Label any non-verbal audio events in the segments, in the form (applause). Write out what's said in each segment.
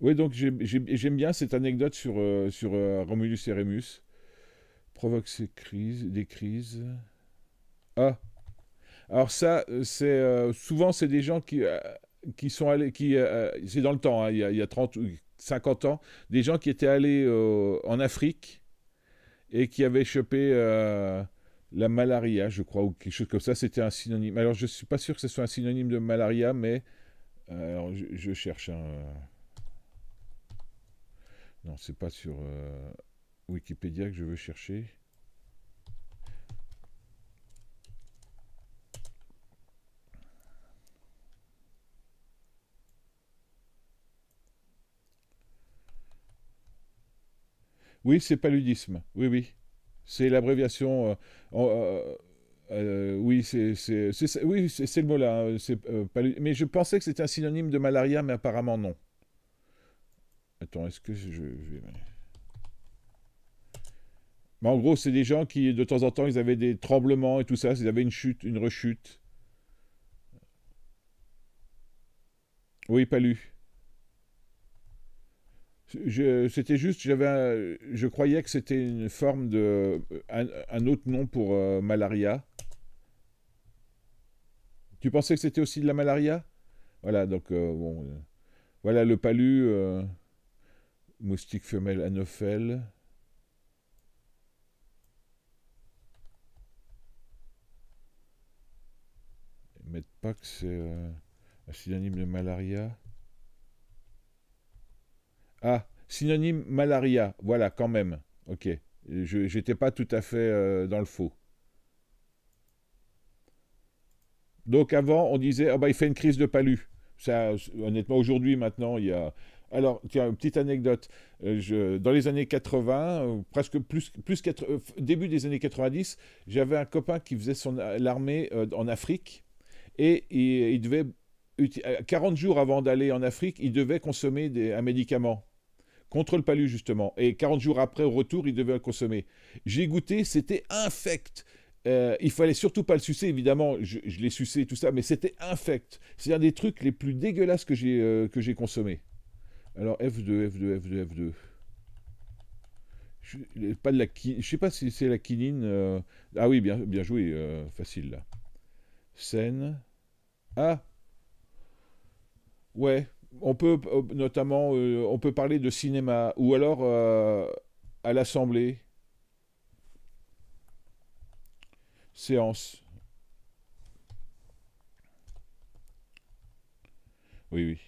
Oui, donc j'aime bien cette anecdote sur, euh, euh, Romulus et Rémus. Provoque ces crises, des crises. Ah Alors ça, c'est souvent c'est des gens qui, qui sont allés, qui, c'est dans le temps, hein, il, y a, il y a 30 ou 50 ans, des gens qui étaient allés en Afrique et qui avaient chopé la malaria, je crois, ou quelque chose comme ça. C'était un synonyme. Alors, je ne suis pas sûr que ce soit un synonyme de malaria, mais alors, je, cherche un. Non, c'est pas sur euh, Wikipédia que je veux chercher. Oui, c'est paludisme. Oui, oui. C'est l'abréviation. Euh, euh, oui, c'est oui, le mot là. Hein, mais je pensais que c'était un synonyme de malaria, mais apparemment non. Attends, est-ce que je, vais... Mais en gros, c'est des gens qui, de temps en temps, ils avaient des tremblements et tout ça, ils avaient une chute, une rechute. Oui, pas lu. C'était juste, j'avais, je croyais que c'était une forme de, un, autre nom pour euh, malaria. Tu pensais que c'était aussi de la malaria? Voilà, donc euh, bon, euh, voilà le palu moustique femelle. Ils mettent pas que c'est euh, un synonyme de malaria. Ah, synonyme malaria, voilà, quand même. Ok, je n'étais pas tout à fait euh, dans le faux. Donc avant, on disait, ah bah, il fait une crise de palu. Ça, honnêtement, aujourd'hui, maintenant, il y a, alors, tiens, petite anecdote. Euh, dans les années 80, euh, presque plus, euh, début des années 90, j'avais un copain qui faisait son l'armée en Afrique et il, devait 40 jours avant d'aller en Afrique, il devait consommer un médicament contre le palu justement. Et 40 jours après, au retour, il devait le consommer. J'ai goûté, c'était infect. il fallait surtout pas le sucer, évidemment, je, l'ai sucé tout ça, mais c'était infect. C'est un des trucs les plus dégueulasses que j'ai j'ai consommé. Alors F2, F2, F2, F2. Je, pas de la, je sais pas si c'est la quinine. Euh, ah oui, bien, bien joué, euh, facile là. Scène. Ah Ouais, on peut euh, notamment, on peut parler de cinéma ou alors à l'Assemblée. Séance. Oui, oui.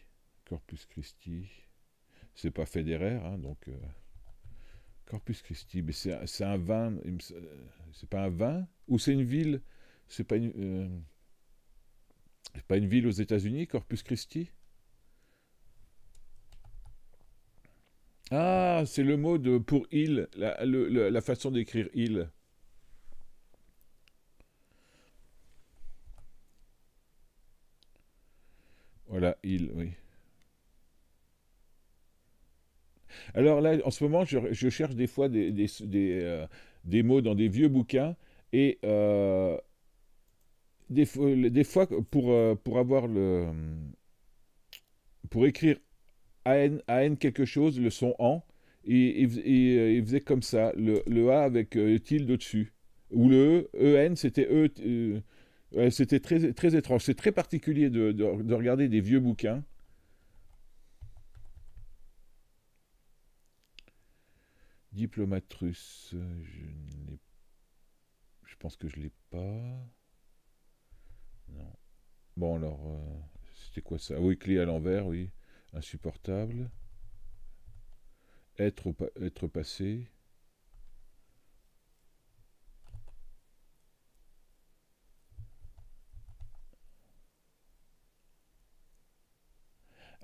Corpus Christi c'est pas Federer, hein, donc euh, Corpus Christi, mais c'est un vin, c'est pas un vin? Ou c'est une ville, c'est pas une, euh, pas une ville aux États-Unis, Corpus Christi? Ah, c'est le mot de pour île, la, la façon d'écrire île. Voilà, île, oui. Alors là, en ce moment, je, cherche des fois des, euh, des, mots dans des vieux bouquins et euh, des, fois, pour, euh, pour avoir le. pour écrire AN, AN quelque chose, le son en, il, faisait comme ça, le, A avec tilde au-dessus. Ou le E, EN, c'était E. c'était très, très étrange. C'est très particulier de, regarder des vieux bouquins Diplomate russe, je Je pense que je l'ai pas. Non. Bon alors, euh, c'était quoi ça? Oui, clé à l'envers, oui. Insupportable. Être, être passé.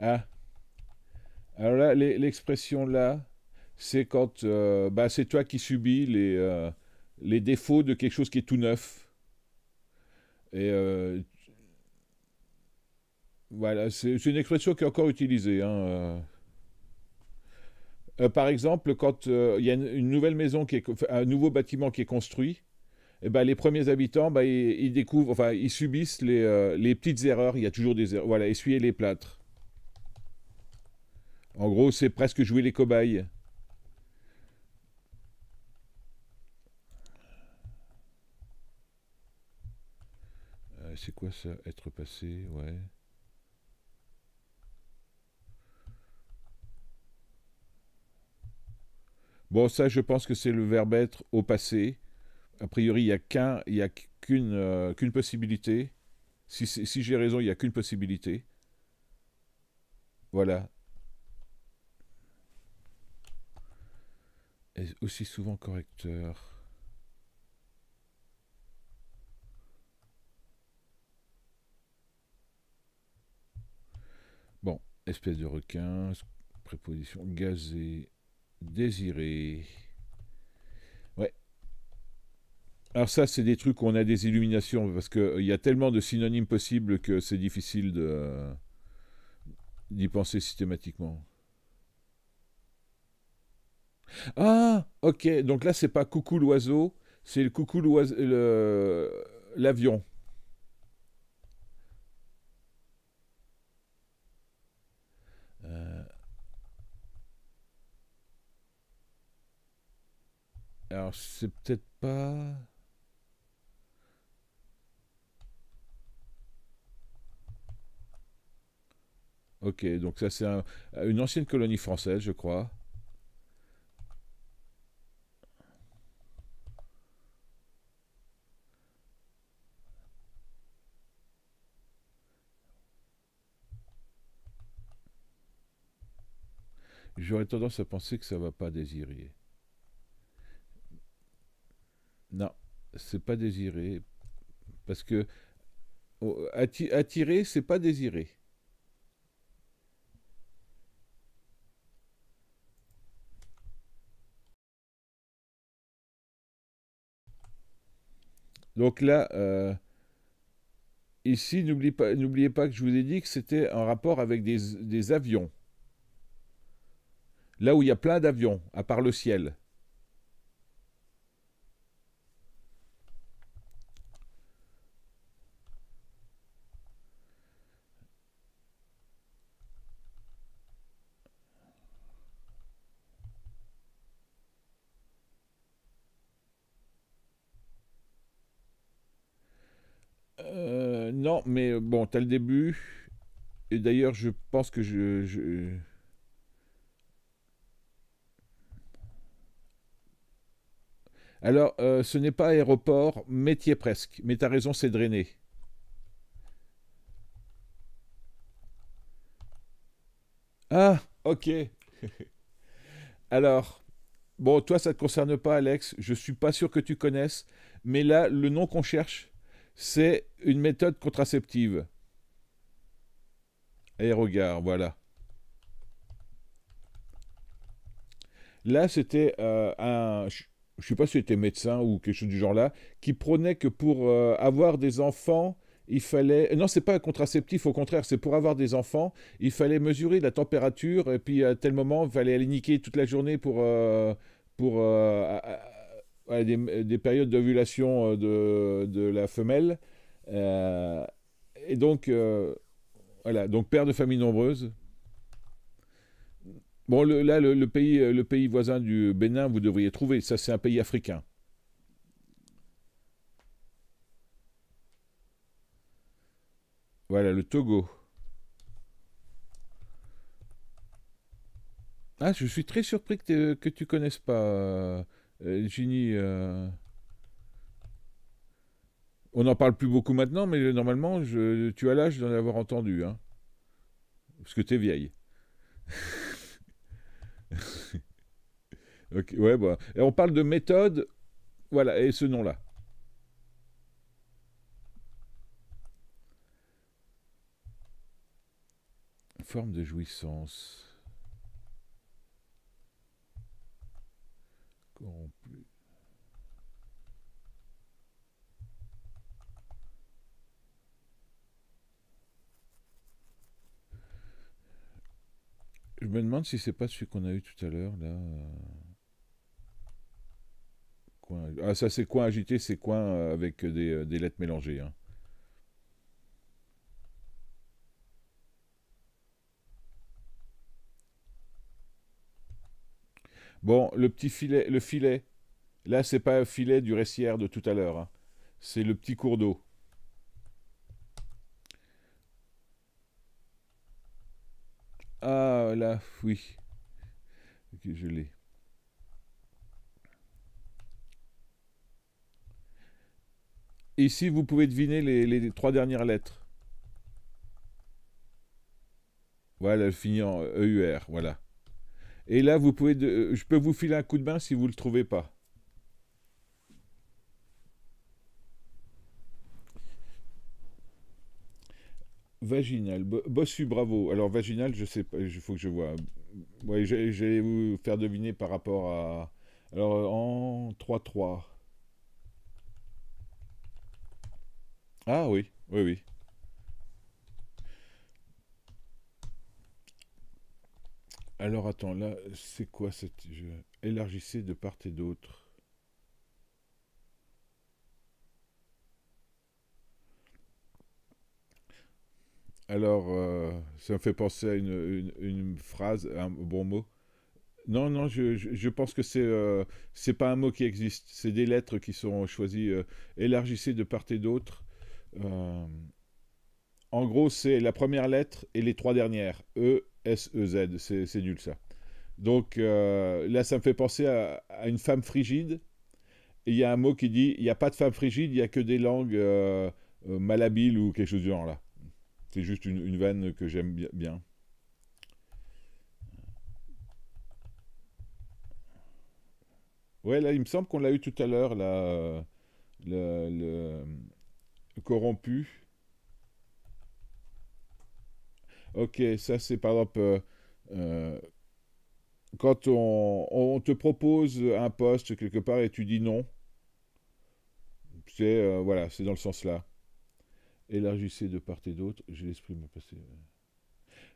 Ah. Alors là, l'expression là, c'est quand euh, bah, c'est toi qui subis les, euh, les défauts de quelque chose qui est tout neuf. Et euh, voilà, c'est une expression qui est encore utilisée. Hein, par exemple, quand il y a une, nouvelle maison, qui est, un nouveau bâtiment qui est construit, et ben, les premiers habitants, bah, ils, découvrent, enfin, ils subissent les, les, petites erreurs. Il y a toujours des erreurs. Voilà, essuyer les plâtres. En gros, c'est presque jouer les cobayes. C'est quoi ça Être passé, ouais. Bon, ça, je pense que c'est le verbe être au passé. A priori, il n'y a qu'un, il a qu'une, euh, possibilité. Si, si j'ai raison, il n'y a qu'une possibilité. Voilà. Et aussi souvent correcteur. Bon, espèce de requin, préposition gazé, désiré. Ouais. Alors ça, c'est des trucs où on a des illuminations, parce qu'il y a tellement de synonymes possibles que c'est difficile de d'y penser systématiquement. Ah, ok. Donc là, c'est pas coucou l'oiseau, c'est le coucou l'avion. Alors, c'est peut-être pas... Ok, donc ça c'est une ancienne colonie française, je crois. J'aurais tendance à penser que ça va pas désirer. Non, c'est pas désiré. Parce que oh, attirer, c'est pas désiré. Donc là, euh, ici, n'oubliez pas, pas, que je vous ai dit que c'était en rapport avec des, avions. Là où il y a plein d'avions, à part le ciel. Non, mais euh, bon, tu as le début. Et d'ailleurs, je pense que je... Alors, euh, ce n'est pas aéroport, métier presque. Mais tu as raison, c'est drainé. Ah, ok. (laughs) Alors, bon, toi, ça ne te concerne pas, Alex. Je suis pas sûr que tu connaisses. Mais là, le nom qu'on cherche, c'est une méthode contraceptive. Aérogare, voilà. Là, c'était euh, un, je ne sais pas si c'était médecin ou quelque chose du genre là, qui prônait que pour euh, avoir des enfants, il fallait. Non, c'est pas un contraceptif, au contraire, c'est pour avoir des enfants, il fallait mesurer la température, et puis à tel moment, il fallait aller niquer toute la journée pour, euh, pour des, périodes d'ovulation euh, de, la femelle. Euh, et donc, euh, voilà, donc père de famille nombreuse. Bon, là, le, pays, voisin du Bénin, vous devriez trouver. Ça, c'est un pays africain. Voilà, le Togo. Ah, je suis très surpris que, que tu connaisses pas. Euh, Ginny, euh, on n'en parle plus beaucoup maintenant, mais normalement, je... tu as l'âge d'en avoir entendu, hein. Parce que tu es vieille. (laughs) on parle de méthode, voilà, et ce nom-là. Forme de jouissance. Je me demande si c'est pas celui qu'on a eu tout à l'heure, là. Ah, ça c'est coin agité, c'est coin euh, avec des, euh, des lettres mélangées. Hein. Bon, le petit filet, le filet. Là, c'est pas un filet du récière de tout à l'heure. hein. C'est le petit cours d'eau. Ah, là, oui. Ok, je l'ai. Ici, vous pouvez deviner les, trois dernières lettres. Voilà, elle finit en EUR, voilà. Et là, vous pouvez, de- je peux vous filer un coup de main si vous ne le trouvez pas. Vaginal, Bo- bossu, bravo. Alors vaginal, je sais pas, il faut que je vois. Ouais, j'allais vous faire deviner par rapport à. Alors euh, en 3-3. Ah oui, oui, oui. Alors attends, là, c'est quoi cette... Élargissez de part et d'autre. Alors, euh, ça me fait penser à une, phrase, un bon mot. Non, non, je, pense que c'est euh, pas un mot qui existe. C'est des lettres qui sont choisies. euh, élargissez de part et d'autre. Euh, en gros, c'est la première lettre et les trois dernières. E, S, E, Z. C'est nul ça. Donc euh, là, ça me fait penser à, une femme frigide. Il y a un mot qui dit il n'y a pas de femme frigide, il n'y a que des langues euh, euh, malhabiles ou quelque chose du genre là. C'est juste une, une vanne que j'aime bi- bien. Ouais, là, il me semble qu'on l'a eu tout à l'heure, le- corrompu. Ok, ça c'est par exemple euh, euh, quand on, on te propose un poste quelque part et tu dis non, c'est euh, voilà, c'est dans le sens là. Élargissez de part et d'autre, j'ai l'esprit me passer.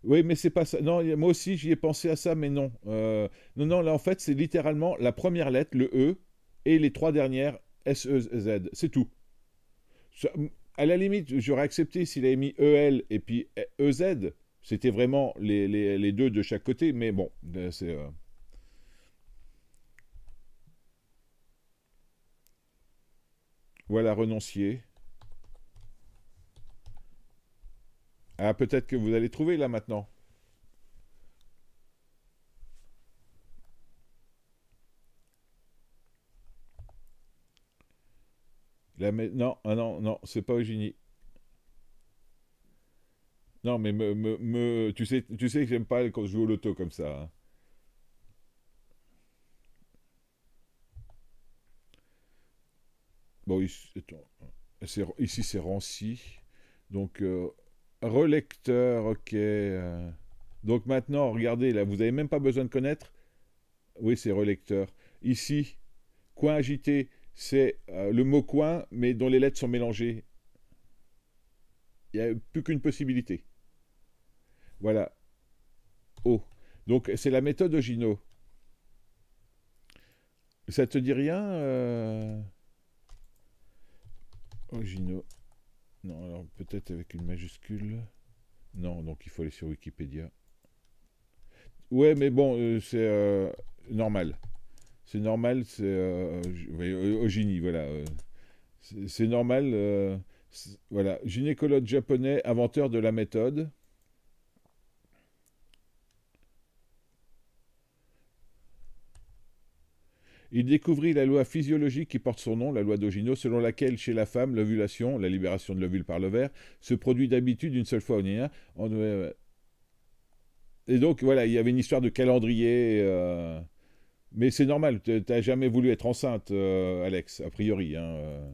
Oui, mais c'est pas ça. Non, moi aussi j'y ai pensé à ça, mais non. Non, non, là en fait c'est littéralement la première lettre, le E, et les trois dernières, S, E, Z. C'est tout. Ça- à la limite, j'aurais accepté s'il avait mis EL et puis EZ. C'était vraiment les, les- deux de chaque côté, mais bon, là, c'est. euh, Voilà, renoncier. Ah, peut-être que vous allez trouver là maintenant. Non, ah non, non, c'est pas Eugénie. Non, mais me, me, me- tu sais, tu sais que j'aime pas quand je joue au loto comme ça. hein. Bon, ici, c'est Rancy. Donc, euh, relecteur, ok. euh. Donc maintenant, regardez, là, vous n'avez même pas besoin de connaître. Oui, c'est relecteur. Ici, coin agité, c'est euh, le mot coin, mais dont les lettres sont mélangées. Il n'y a plus qu'une possibilité. Voilà. O. Donc, c'est la méthode Ogino. Ça te dit rien euh... Ogino? Non, alors peut-être avec une majuscule. Non, donc il faut aller sur Wikipédia. Ouais, mais bon, euh, c'est euh, normal. C'est normal, c'est euh, au- Ogini, voilà. euh, c'est normal. euh, voilà, gynécologue japonais, inventeur de la méthode. Il découvrit la loi physiologique qui porte son nom, la loi d'Ogino, selon laquelle chez la femme, l'ovulation, la libération de l'ovule par l'ovaire, se produit d'habitude une seule fois au euh, Et donc voilà, il y avait une histoire de calendrier. euh, Mais c'est normal, t- t'as jamais voulu être enceinte, euh, Alex, a priori. hein, euh.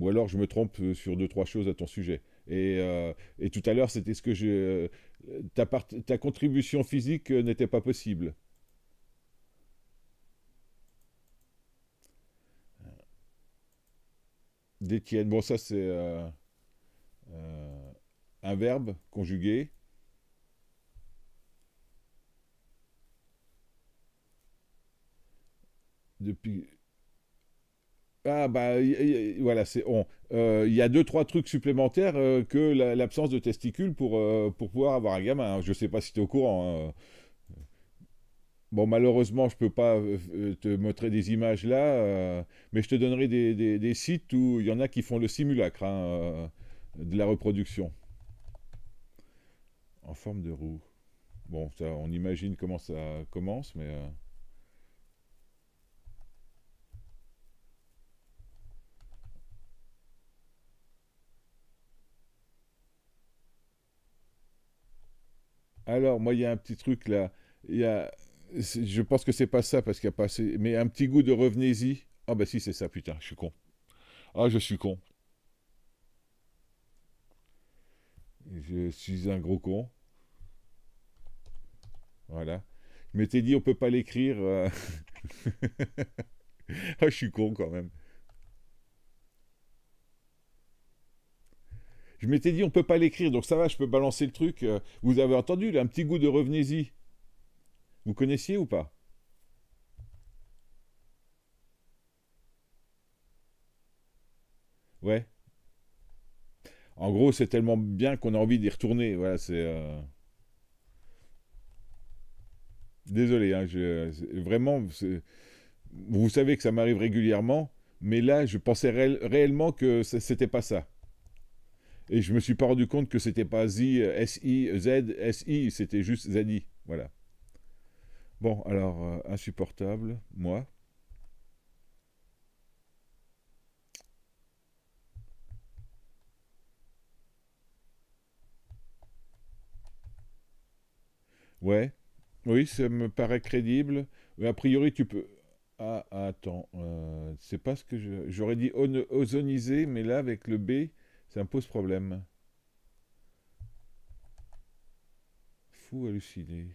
Ou alors je me trompe sur deux, trois choses à ton sujet. Et, tout à l'heure, c'était ce que je... Ta, contribution physique n'était pas possible. D'Étienne. Bon, ça c'est euh, euh, un verbe conjugué. Depuis... Ah bah voilà, c'est on. Euh, Il y a deux, trois trucs supplémentaires que la- l'absence de testicules pour, pour pouvoir avoir un gamin. hein. Je sais pas si tu es au courant. hein. Bon, malheureusement, je peux pas euh, euh, te montrer des images là, euh, mais je te donnerai des, sites où il y en a qui font le simulacre hein, de la reproduction en forme de roue. Bon, ça, on imagine comment ça commence, mais alors, moi, il y a un petit truc là. Il y a, je pense que c'est pas ça parce qu'il y a pas assez, mais un petit goût de revenez-y. Ah bah si, c'est ça, putain, je suis con. Ah, je suis con. Je suis un gros con. Voilà. Je m'étais dit, on peut pas l'écrire. euh. (laughs) Ah, je suis con quand même. Je m'étais dit, on peut pas l'écrire, donc ça va, je peux balancer le truc. euh. Vous avez entendu, là, un petit goût de revenez-y. Vous connaissiez ou pas? Ouais. En gros, c'est tellement bien qu'on a envie d'y retourner. Voilà, c'est. euh, Désolé, hein, vraiment, vous savez que ça m'arrive régulièrement, mais là, je pensais réel- réellement que c'était pas ça. Et je me suis pas rendu compte que c'était pas Z, S-I, Z, S-I, c'était juste Zadi. Voilà. Bon, alors, euh, insupportable, moi. Ouais, oui, ça me paraît crédible. Mais a priori, tu peux. Ah, attends, euh, c'est pas ce que je. J'aurais dit ozoniser, mais là, avec le B, ça me pose problème. Fou halluciné.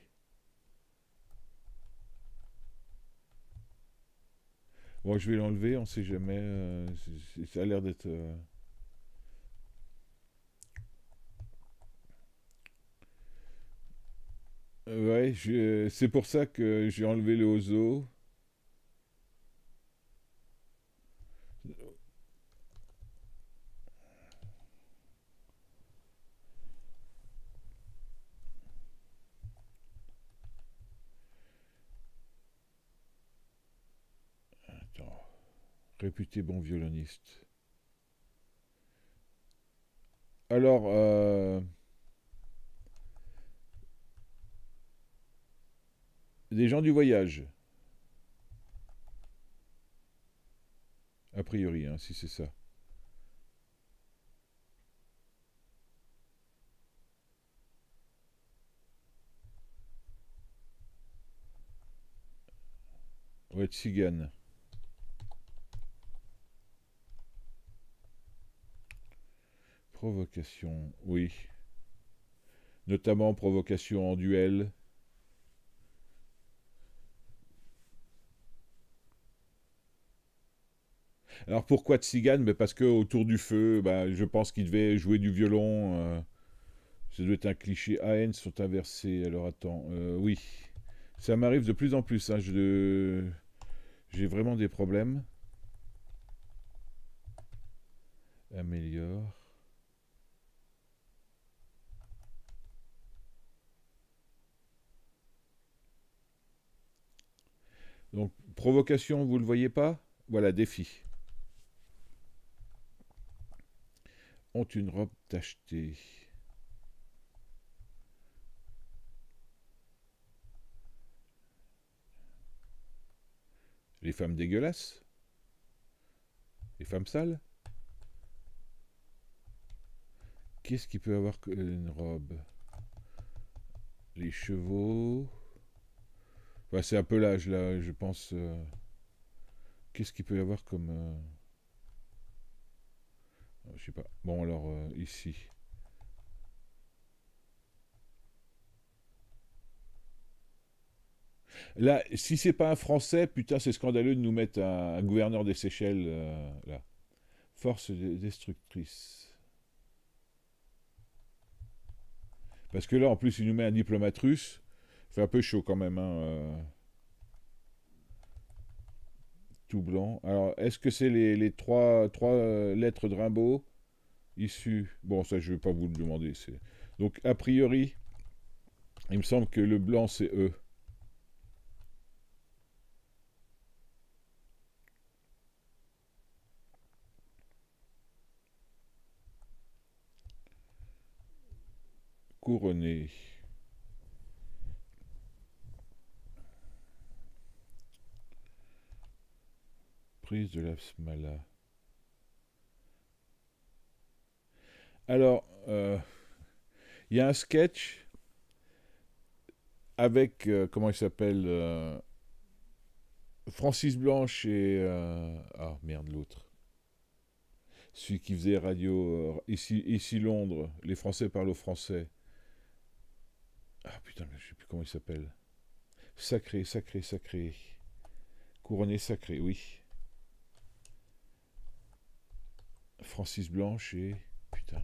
Bon, je vais l'enlever, on sait jamais. euh, ça a l'air d'être. euh, Ouais, c'est pour ça que j'ai enlevé le ozo. Réputé bon violoniste. Alors, euh, des gens du voyage, a priori, hein, si c'est ça. Ouais. Provocation, oui. Notamment provocation en duel. Alors pourquoi tzigane? Ben parce que autour du feu, ben, je pense qu'il devait jouer du violon. euh, ça doit être un cliché. AN sont inversés. Alors attends, euh, oui. Ça m'arrive de plus en plus. hein, J'ai vraiment des problèmes. Améliore. Donc, provocation, vous le voyez pas? Voilà, défi. Ont une robe tachetée. Les femmes dégueulasses? Les femmes sales? Qu'est-ce qui peut avoir une robe? Les chevaux? Enfin, c'est un peu l'âge là, je pense. euh, Qu'est-ce qu'il peut y avoir comme. euh, Je sais pas. Bon, alors, euh, ici. Là, si c'est pas un Français, putain, c'est scandaleux de nous mettre un, un gouverneur des Seychelles là. Force de- destructrice. Parce que là, en plus, il nous met un diplomate russe fait un peu chaud quand même. Hein, euh, tout blanc. Alors, est-ce que c'est les, trois, trois euh, lettres de Rimbaud issues? Bon, ça, je ne vais pas vous le demander. Donc, a priori, il me semble que le blanc, c'est E. couronné. Prise de la smala. Alors, euh, il y a un sketch avec, euh, comment il s'appelle euh, Francis Blanche et... ah, merde, l'autre. Celui qui faisait radio ici, ici Londres, les Français parlent au français. Ah putain, je sais plus comment il s'appelle. Sacré, sacré, sacré. Couronné sacré, oui. Francis Blanche et... Putain.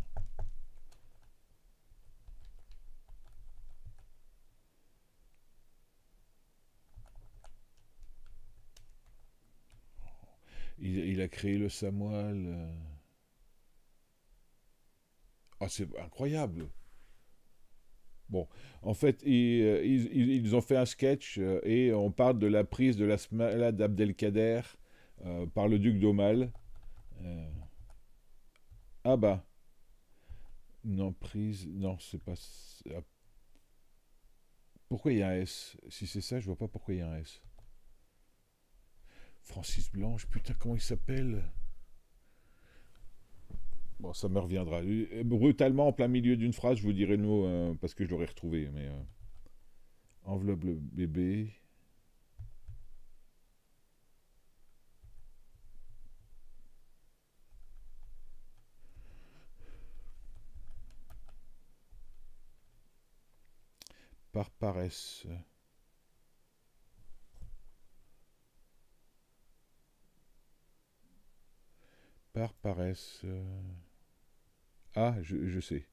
Il, a créé le Samoal. Euh. Ah, c'est incroyable. Bon, en fait, euh, ils, ont fait un sketch euh, et on parle de la prise de la smala d'Abdelkader par le duc d'Aumale. Ah bah. Non, prise. Non, c'est pas. Ah. Pourquoi il y a un S? Si c'est ça, je vois pas pourquoi il y a un S. Francis Blanche, putain, comment il s'appelle? Bon, ça me reviendra. Brutalement, en plein milieu d'une phrase, je vous dirai le mot euh, parce que je l'aurais retrouvé. Mais euh, enveloppe le bébé. Par paresse. par paresse. Ah, je, sais.